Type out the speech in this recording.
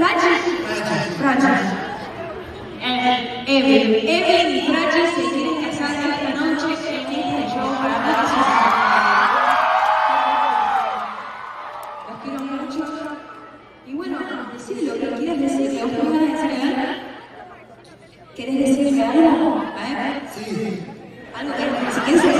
Prachi. Eh, Evelyn. Evelyn y Prachi se quieren casar esta noche en este show para. Los quiero mucho. Y bueno, decir lo que quieras decirle. ¿Vos qué me vas a decir? ¿Querés decirme algo? ¿Eh? Sí. Algo que si quieres